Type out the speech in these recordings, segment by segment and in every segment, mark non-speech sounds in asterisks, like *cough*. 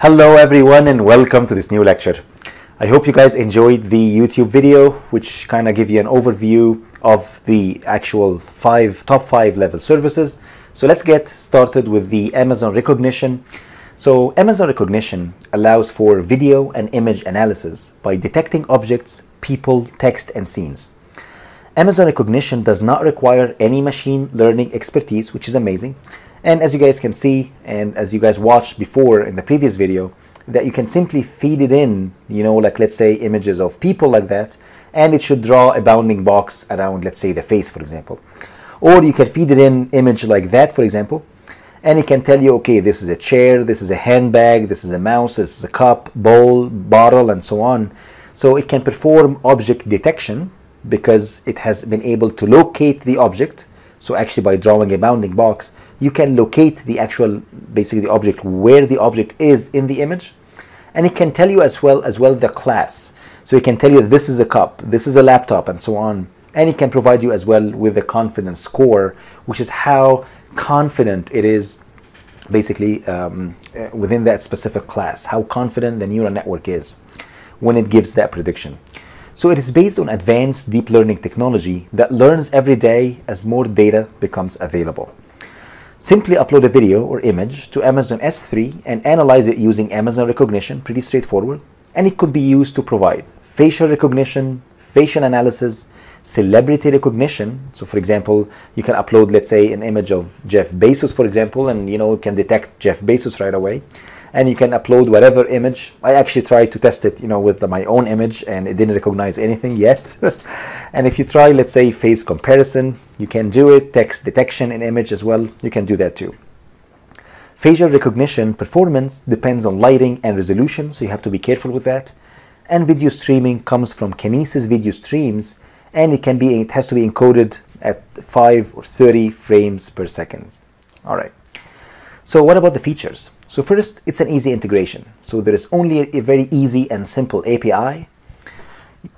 Hello everyone and welcome to this new lecture. I hope you guys enjoyed the YouTube video which kind of give you an overview of the actual five top five level services. So let's get started with the Amazon Rekognition. So Amazon Rekognition allows for video and image analysis by detecting objects, people, text and scenes. Amazon Rekognition does not require any machine learning expertise, which is amazing. And as you guys can see, and as you guys watched before in the previous video, that you can simply feed it in, you know, like let's say images of people like that, and it should draw a bounding box around, let's say, the face, for example. Or you can feed it in image like that, for example, and it can tell you, okay, this is a chair, this is a handbag, this is a mouse, this is a cup, bowl, bottle, and so on. So it can perform object detection because it has been able to locate the object. So actually by drawing a bounding box, you can locate the actual, basically the object, where the object is in the image. And it can tell you as well as well the class. So it can tell you this is a cup, this is a laptop, and so on. And it can provide you as well with a confidence score, which is how confident it is basically um, uh, within that specific class, how confident the neural network is when it gives that prediction. So it is based on advanced deep learning technology that learns every day as more data becomes available. Simply upload a video or image to Amazon S3 and analyze it using Amazon Rekognition, pretty straightforward, and it could be used to provide facial recognition, facial analysis, celebrity recognition. So for example, you can upload, let's say, an image of Jeff Bezos, for example, and you know, it can detect Jeff Bezos right away. And you can upload whatever image. I actually tried to test it, you know, with the, my own image and it didn't recognize anything yet. *laughs* and if you try, let's say, face comparison, you can do it. Text detection in image as well, you can do that too. Facial recognition performance depends on lighting and resolution, so you have to be careful with that. And video streaming comes from Kinesis video streams, and it can be it has to be encoded at 5 or 30 frames per second. All right. So what about the features? So first, it's an easy integration. So there is only a very easy and simple API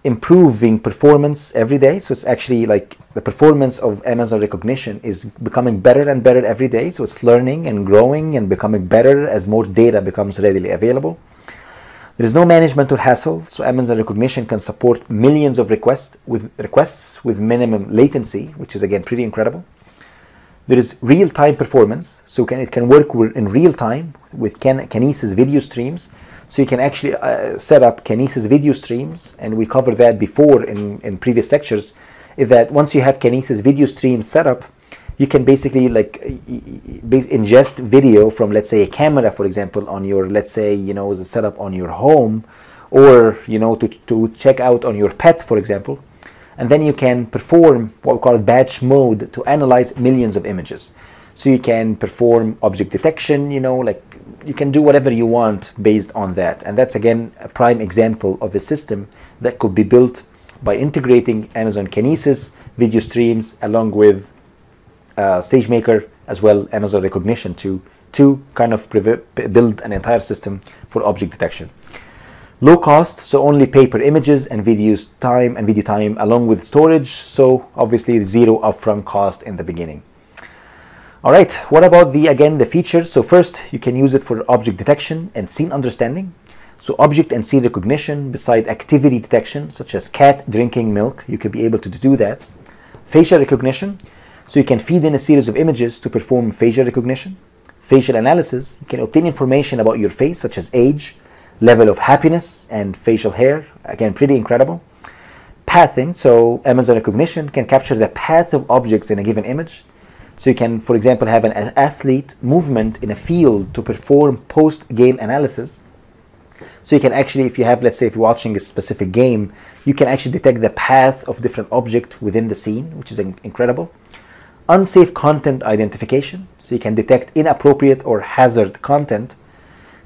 improving performance every day. So it's actually like the performance of Amazon Rekognition is becoming better and better every day. So it's learning and growing and becoming better as more data becomes readily available. There is no management or hassle, so Amazon Rekognition can support millions of requests with requests with minimum latency, which is again pretty incredible. There is real-time performance, so can, it can work in real time with Kinesis video streams. So you can actually uh, set up Kinesis video streams, and we covered that before in, in previous lectures, is that once you have Kinesis video streams set up, you can basically like ingest video from let's say a camera for example on your let's say you know the setup on your home or you know to, to check out on your pet for example and then you can perform what we call batch mode to analyze millions of images so you can perform object detection you know like you can do whatever you want based on that and that's again a prime example of a system that could be built by integrating Amazon Kinesis video streams along with uh, SageMaker as well Amazon Rekognition to to kind of build an entire system for object detection. Low cost, so only paper images and videos time and video time along with storage. So obviously zero upfront cost in the beginning. All right, what about the again the features? So first, you can use it for object detection and scene understanding. So object and scene recognition beside activity detection, such as cat drinking milk, you could be able to do that. Facial recognition, so you can feed in a series of images to perform facial recognition. Facial analysis, you can obtain information about your face such as age, level of happiness, and facial hair. Again, pretty incredible. Pathing, so Amazon Rekognition can capture the path of objects in a given image. So you can, for example, have an athlete movement in a field to perform post-game analysis. So you can actually, if you have, let's say, if you're watching a specific game, you can actually detect the path of different object within the scene, which is incredible unsafe content identification, so you can detect inappropriate or hazard content,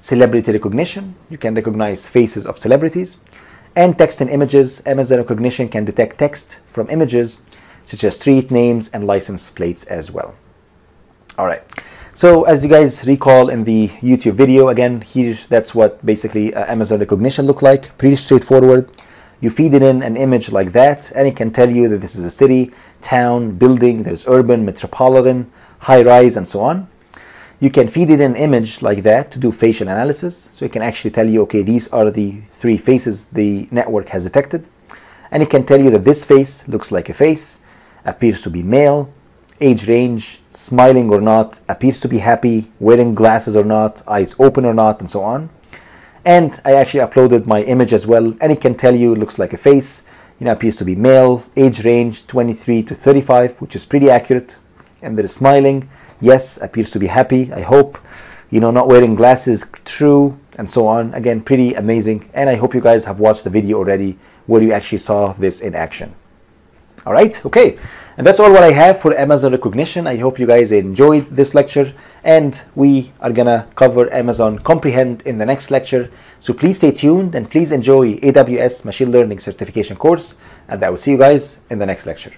celebrity recognition, you can recognize faces of celebrities, and text and images, Amazon Rekognition can detect text from images such as street names and license plates as well. All right. So as you guys recall in the YouTube video, again, here, that's what basically uh, Amazon Rekognition look like. Pretty straightforward. You feed it in an image like that, and it can tell you that this is a city, town, building, there's urban, metropolitan, high rise, and so on. You can feed it an image like that to do facial analysis. So it can actually tell you, okay, these are the three faces the network has detected. And it can tell you that this face looks like a face, appears to be male, age range, smiling or not, appears to be happy, wearing glasses or not, eyes open or not, and so on. And I actually uploaded my image as well, and it can tell you it looks like a face, you know, appears to be male, age range 23 to 35, which is pretty accurate, and they're smiling, yes, appears to be happy, I hope, you know, not wearing glasses, true, and so on. Again, pretty amazing, and I hope you guys have watched the video already where you actually saw this in action. All right, okay. And that's all what I have for Amazon Rekognition. I hope you guys enjoyed this lecture and we are gonna cover Amazon Comprehend in the next lecture. So please stay tuned and please enjoy AWS Machine Learning Certification course and I will see you guys in the next lecture.